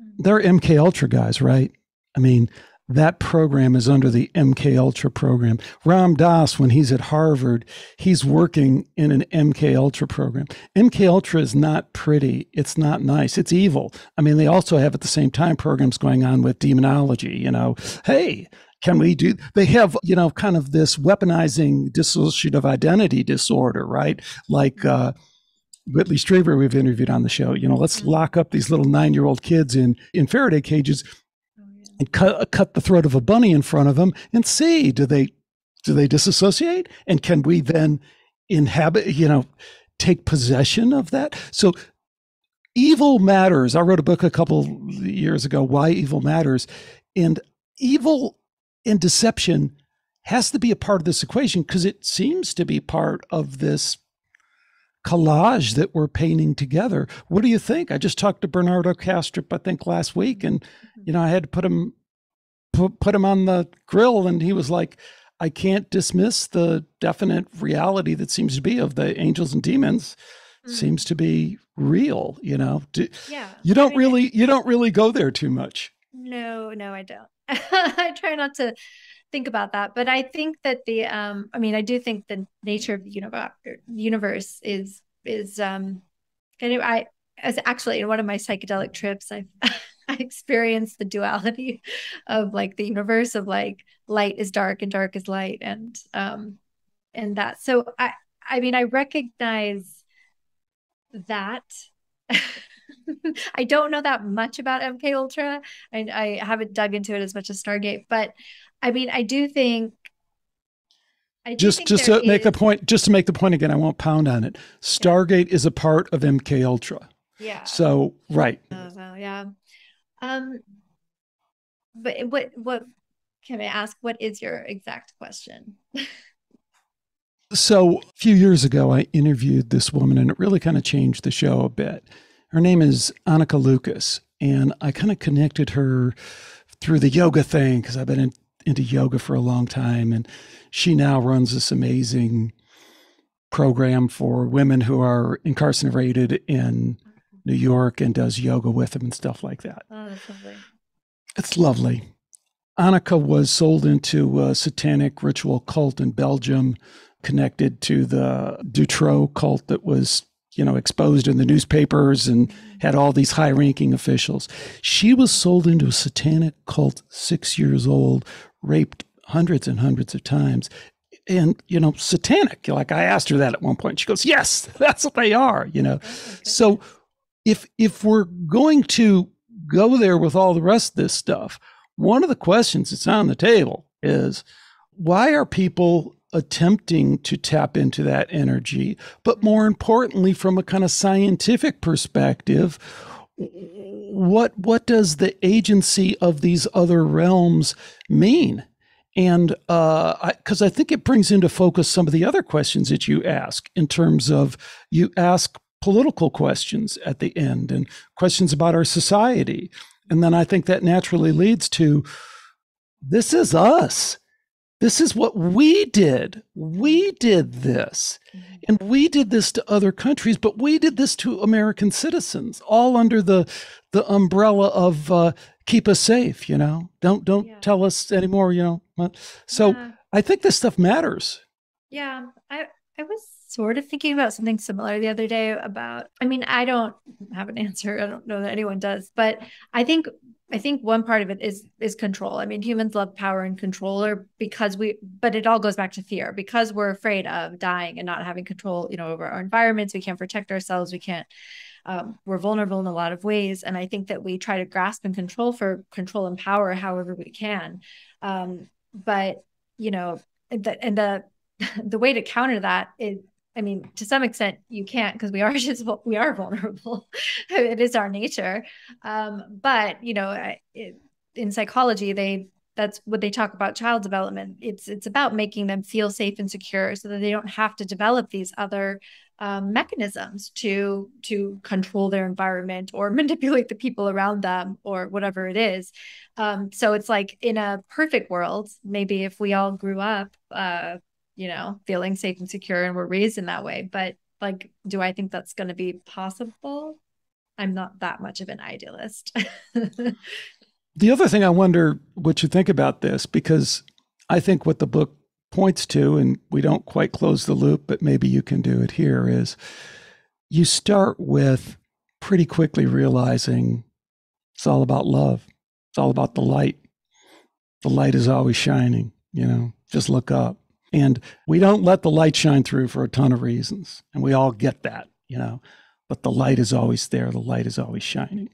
Mm-hmm. They're MK Ultra guys, right? I mean, that program is under the MK Ultra program. Ram Dass, when he's at Harvard, he's working in an MK Ultra program. MK Ultra is not pretty. It's not nice. It's evil. I mean, they also have at the same time programs going on with demonology. You know, hey, can we do they have you know kind of this weaponizing dissociative identity disorder right like uh whitley strieber we've interviewed on the show you know let's mm-hmm. lock up these little nine year old kids in in faraday cages and cut uh, cut the throat of a bunny in front of them and see do they do they disassociate? And can we then inhabit you know take possession of that? So evil matters. I wrote a book a couple years ago why evil matters and evil and deception has to be a part of this equation because it seems to be part of this collage that we're painting together. What do you think? I just talked to Bernardo Kastrup, I think last week, and mm-hmm. you know I had to put him put, put him on the grill, and he was like, "I can't dismiss the definite reality that seems to be of the angels and demons." Mm-hmm. Seems to be real, you know. Do, yeah, you don't I mean, really you don't really go there too much. No, no, I don't. (laughs) I try not to think about that. But I think that the um I mean I do think the nature of the universe universe is is um and I as actually in one of my psychedelic trips I've (laughs) I experienced the duality of like the universe of like light is dark and dark is light and um and that so I I mean I recognize that (laughs) I don't know that much about MK Ultra. I, I haven't dug into it as much as Stargate, but I mean, I do think. I just think just to is, make the point, just to make the point again, I won't pound on it. Stargate yeah. is a part of MK Ultra. Yeah. So right. Oh, well, yeah. Um. But what what can I ask? What is your exact question? so a few years ago, I interviewed this woman, and it really kind of changed the show a bit. Her name is Anneke Lucas, and I kind of connected her through the yoga thing because I've been in, into yoga for a long time, and she now runs this amazing program for women who are incarcerated in New York and does yoga with them and stuff like that. Oh, that's lovely. It's lovely. Anneke was sold into a satanic ritual cult in Belgium connected to the Dutroux cult that was you know, exposed in the newspapers and had all these high ranking officials. She was sold into a satanic cult, six years old, raped hundreds and hundreds of times. And, you know, satanic. Like I asked her that at one point. She goes, Yes, (laughs) that's what they are, you know. Oh, so if if we're going to go there with all the rest of this stuff, one of the questions that's on the table is why are people attempting to tap into that energy. But more importantly, from a kind of scientific perspective, what what does the agency of these other realms mean? And because uh, I, I think it brings into focus some of the other questions that you ask in terms of you ask political questions at the end and questions about our society. And then I think that naturally leads to this is us this is what we did. We did this. Mm-hmm. And we did this to other countries, but we did this to American citizens, all under the the umbrella of uh, keep us safe, you know. Don't don't yeah. tell us anymore, you know. So yeah. I think this stuff matters. Yeah. I I was sort of thinking about something similar the other day about I mean, I don't have an (laughs) answer. I don't know that anyone does, but I think I think one part of it is is control. I mean, humans love power and control, or because we, but it all goes back to fear because we're afraid of dying and not having control, you know, over our environments. We can't protect ourselves. We can't. Um, we're vulnerable in a lot of ways, and I think that we try to grasp and control for control and power however we can. Um, but you know, the, and the (laughs) the way to counter that is I mean, to some extent, you can't because we are (laughs) just we are vulnerable. (laughs) it is our nature. Um, but you know, it, in psychology, they that's what they talk about child development. It's it's about making them feel safe and secure so that they don't have to develop these other um, mechanisms to to control their environment or (laughs) manipulate the people around them or whatever it is. Um, so it's like in a perfect world, maybe if we all grew up, uh, you know, feeling safe and secure and we're raised in that way. But like, do I think that's going to be possible? I'm not that much of an idealist. (laughs) the other thing I wonder what you think about this, because I think what the book points to, and we don't quite close the loop, but maybe you can do it here, is you start with pretty quickly realizing it's all about love. It's all about the light. The light is always shining, you know, just look up. And we don't let the light shine through for a ton of reasons. And we all get that, you know, but the light is always there. The light is always shining.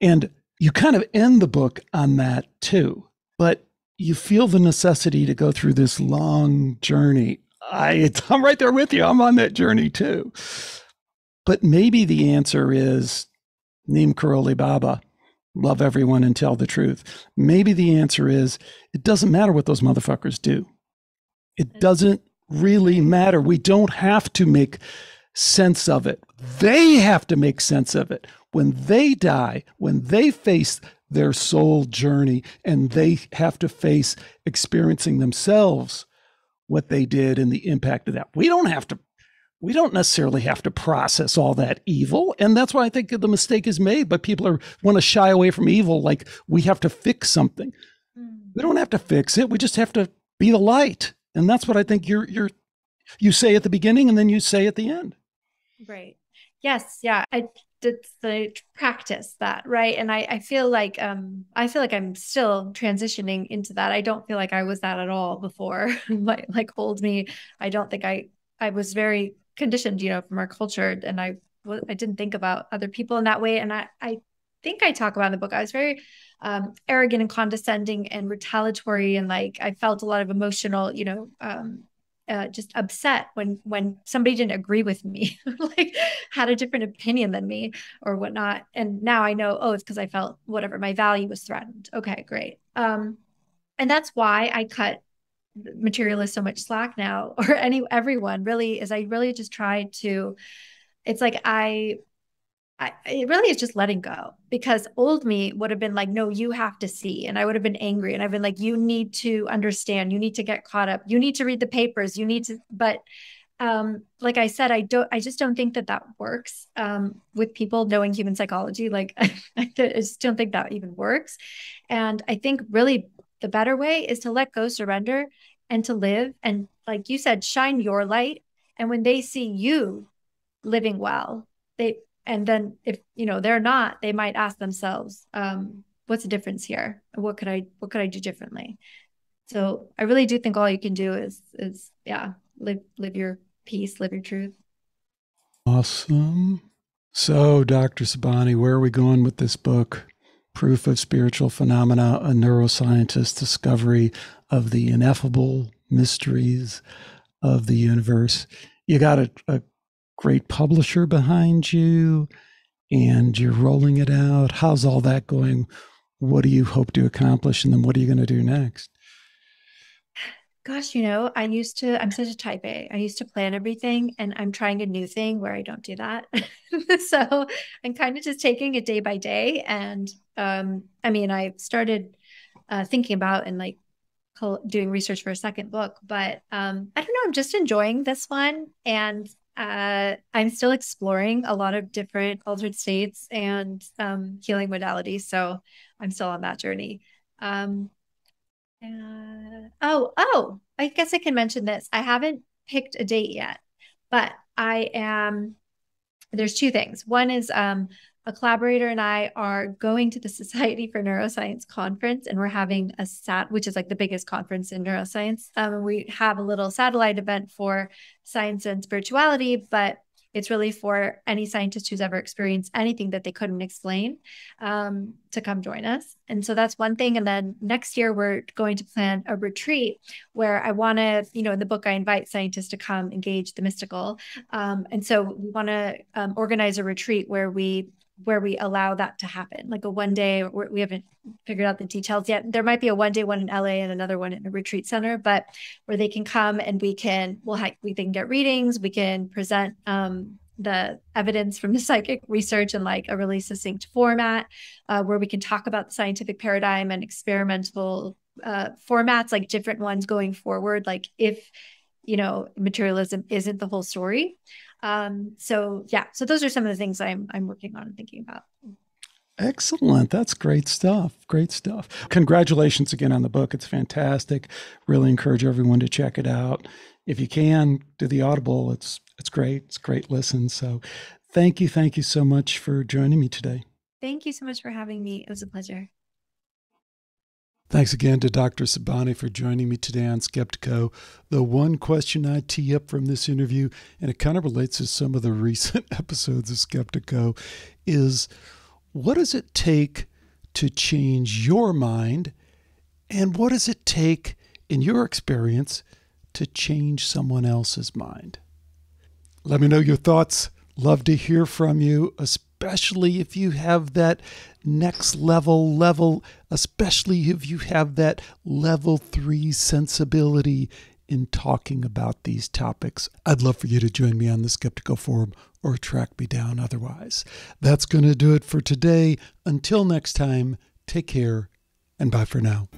And you kind of end the book on that too. But you feel the necessity to go through this long journey. I, (laughs) I'm right there with you. I'm on that journey too. But maybe the answer is Neem Karoli Baba, love everyone and tell the truth. Maybe the answer is it doesn't matter what those motherfuckers do. It doesn't really matter. We don't have to make sense of it. They have to make sense of it. When they die, when they face their soul journey and they have to face experiencing themselves what they did and the impact of that. We don't have to we don't necessarily have to process all that evil and that's why i think the mistake is made but people are want to shy away from evil like we have to fix something mm. we don't have to fix it we just have to be the light and that's what i think you're you're you say at the beginning and then you say at the end. Right. Yes yeah i did the practice that right? And I, I feel like um i feel like i'm still transitioning into that. I don't feel like i was that at all before. (laughs) Like like old me. I don't think i i was very conditioned you know from our culture and i i didn't think about other people in that way. And i i think i talk about in the book i was very um, arrogant and condescending and retaliatory and like i felt a lot of emotional you know um, uh, just upset when when somebody didn't agree with me, (laughs) like had a different opinion than me or whatnot. And now I know, oh, it's because I felt whatever my value was threatened. Okay, great. Um, and that's why I cut materialists so much slack now, (laughs) or any everyone really is. I really just try to. It's like I I, it really is just letting go because old me would have been like, no, you have to see. And I would have been angry. And I've been like, you need to understand. You need to get caught up. You need to read the papers. You need to, but um, like I said, I don't, I just don't think that that works um, with people knowing human psychology. Like, (laughs) I just don't think that even works. And I think really the better way is to let go, surrender, and to live. And like you said, shine your light. And when they see you living well, they and then if you know they're not they might ask themselves um, what's the difference here? What could i what could i do differently? So i really do think all you can do is is yeah live live your peace live your truth. Awesome. So dr Sobhani where are we going with this book? Proof of spiritual phenomena a neuroscientist's discovery of the ineffable mysteries of the universe. You got a, a great publisher behind you and you're rolling it out. How's all that going? What do you hope to accomplish? And then what are you going to do next? Gosh, you know, I used to, I'm such a type A. I used to plan everything and I'm trying a new thing where I don't do that. (laughs) so I'm kind of just taking it day by day. And um, I mean, I started uh, thinking about and like doing research for a second book, but um, I don't know, I'm just enjoying this one. And uh, I'm still exploring a lot of different altered states and um, healing modalities. So I'm still on that journey. Um, uh, oh, oh, I guess I can mention this. I haven't picked a date yet, but I am. There's two things. One is um, a collaborator and I are going to the Society for Neuroscience conference, and we're having a sat, which is like the biggest conference in neuroscience. Um, we have a little satellite event for science and spirituality, but It's really for any scientist who's ever experienced anything that they couldn't explain um, to come join us. And so that's one thing. And then next year, we're going to plan a retreat where I want to, you know, in the book, I invite scientists to come engage the mystical. Um, and so we want to um, organize a retreat where we where we allow that to happen like a one day we haven't figured out the details yet. There might be a one day one in la and another one in a retreat center but where they can come and we can we'll ha- we can get readings we can present um, the evidence from the (laughs) psychic research in like a really succinct format uh, where we can talk about the scientific paradigm and experimental uh, formats like different ones going forward like if you know materialism isn't the whole story um, so yeah, so those are some of the things I'm I'm working on and thinking about. Excellent. That's great stuff. Great stuff. Congratulations again on the book. It's fantastic. Really encourage everyone to check it out. If you can, do the Audible. It's it's great. It's great listen. So thank you. Thank you so much for joining me today. Thank you so much for having me. It was a pleasure. Thanks again to Dr. Sobhani for joining me today on Skeptiko. The one question I tee up from this interview, and it kind of relates to some of the (laughs) recent episodes of Skeptiko, is what does it take to change your mind? And what does it take, in your experience, to change someone else's mind? Let me know your thoughts. Love to hear from you, especially if you have that next level level, especially if you have that level three sensibility in talking about these topics. I'd love for you to join me on the Skeptiko Forum or track me down otherwise. That's going to do it for today. Until next time, take care and bye for now.